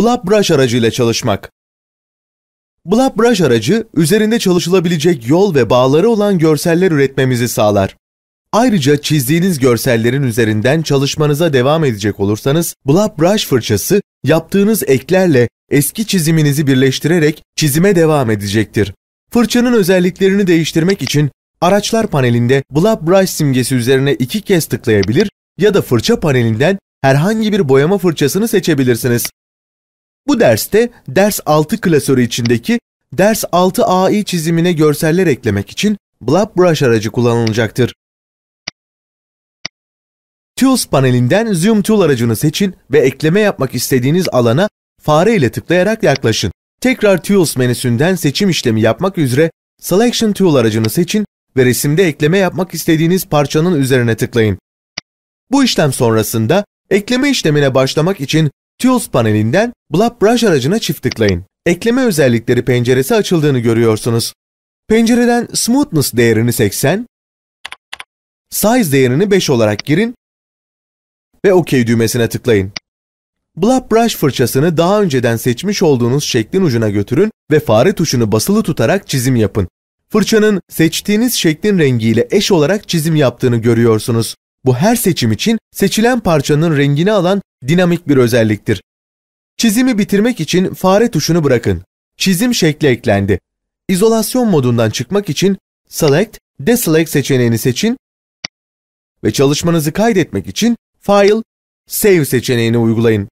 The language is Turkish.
Blob Brush aracıyla çalışmak. Blob Brush aracı, üzerinde çalışılabilecek yol ve bağları olan görseller üretmemizi sağlar. Ayrıca çizdiğiniz görsellerin üzerinden çalışmanıza devam edecek olursanız, Blob Brush fırçası, yaptığınız eklerle eski çiziminizi birleştirerek çizime devam edecektir. Fırçanın özelliklerini değiştirmek için, araçlar panelinde Blob Brush simgesi üzerine iki kez tıklayabilir ya da fırça panelinden herhangi bir boyama fırçasını seçebilirsiniz. Bu derste ders 6 klasörü içindeki ders 6 AI çizimine görseller eklemek için Blob Brush aracı kullanılacaktır. Tools panelinden Zoom Tool aracını seçin ve ekleme yapmak istediğiniz alana fare ile tıklayarak yaklaşın. Tekrar Tools menüsünden seçim işlemi yapmak üzere Selection Tool aracını seçin ve resimde ekleme yapmak istediğiniz parçanın üzerine tıklayın. Bu işlem sonrasında ekleme işlemine başlamak için Tools panelinden Blob Brush aracına çift tıklayın. Ekleme özellikleri penceresi açıldığını görüyorsunuz. Pencereden Smoothness değerini 80, Size değerini 5 olarak girin ve OK düğmesine tıklayın. Blob Brush fırçasını daha önceden seçmiş olduğunuz şeklin ucuna götürün ve fare tuşunu basılı tutarak çizim yapın. Fırçanın seçtiğiniz şeklin rengiyle eş olarak çizim yaptığını görüyorsunuz. Bu her seçim için seçilen parçanın rengini alan dinamik bir özelliktir. Çizimi bitirmek için fare tuşunu bırakın. Çizim şekli eklendi. İzolasyon modundan çıkmak için Select, Deselect seçeneğini seçin ve çalışmanızı kaydetmek için File, Save seçeneğini uygulayın.